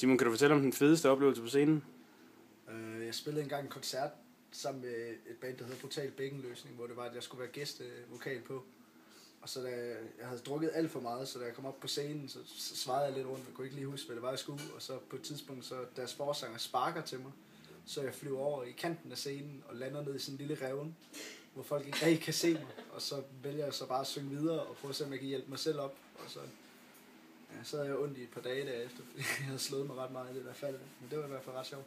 Simon, kan du fortælle om den fedeste oplevelse på scenen? Øh, jeg spillede engang en koncert sammen med et band, der hedder Brutal Bækkenløsning, hvor det var, at jeg skulle være gæstevokal på. Og så da jeg havde drukket alt for meget, så da jeg kom op på scenen, så så svarede jeg lidt rundt. Jeg kunne ikke lige huske, hvad det var, jeg skulle. Og så på et tidspunkt, så deres forsanger sparker til mig. Så jeg flyver over i kanten af scenen og lander ned i sådan en lille revne, hvor folk ikke rigtig kan se mig. Og så vælger jeg så bare at synge videre og prøve at se, om jeg kan hjælpe mig selv op. Og så, ja, så havde jeg ondt i et par dage derefter, fordi jeg havde slået mig ret meget i det der fald. Men det var i hvert fald ret sjovt.